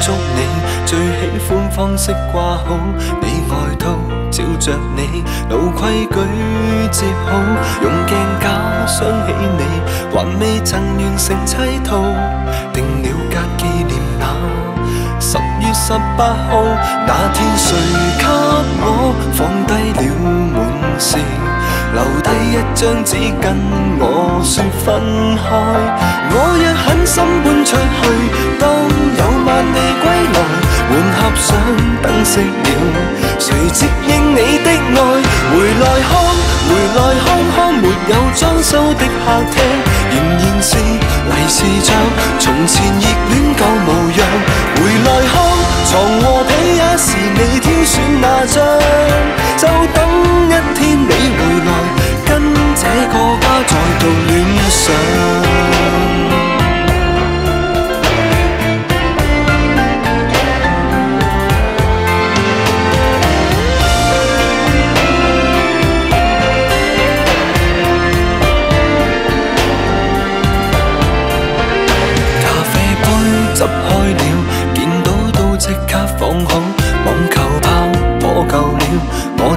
祝你，最喜欢方式挂好你外套照着你，老规矩接好，用镜架想起你，还未曾完成砌图，定了格纪念那十月十八号那天，谁给我放低了满是？留低一张纸跟我说分开，我一狠心搬出去，当有，合上灯熄了，谁接应你的爱？回来看，回来看看没有装修的客厅，仍然是维持着从前热恋旧模样。回来看，床和被也是你挑选那张，就等一天你回来。跟这个家再度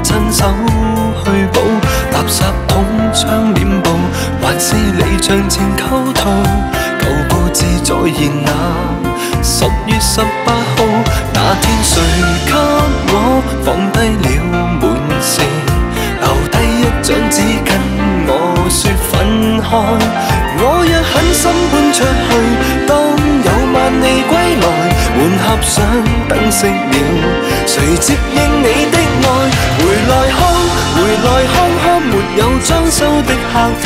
亲手去补，垃圾桶。窗帘布，还是你墙前构图，旧布置再现那十月十八号那天，谁给我放低了满是，留低一张纸跟我说分开。我若狠心想灯熄了，谁接应你的爱？回来看，回来看看没有装修的客厅，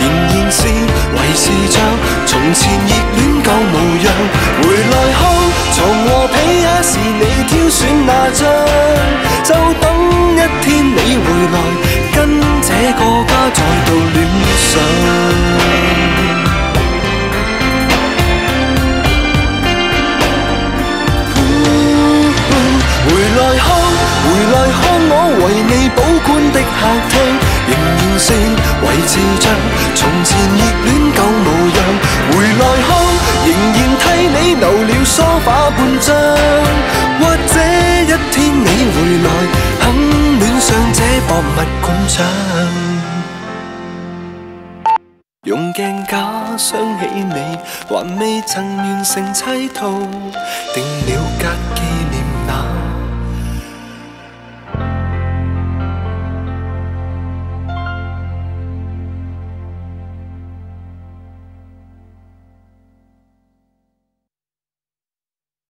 仍然是维持着从前热恋旧模样。回来看，床和被也是你挑选那张，回来看我为你保管的客厅，仍然是维持着从前热恋旧模样。回来看，仍然替你留了梳化半张，或者一天你回来，肯恋上这博物馆长。用镜架想起你，还未曾完成砌图，定了格。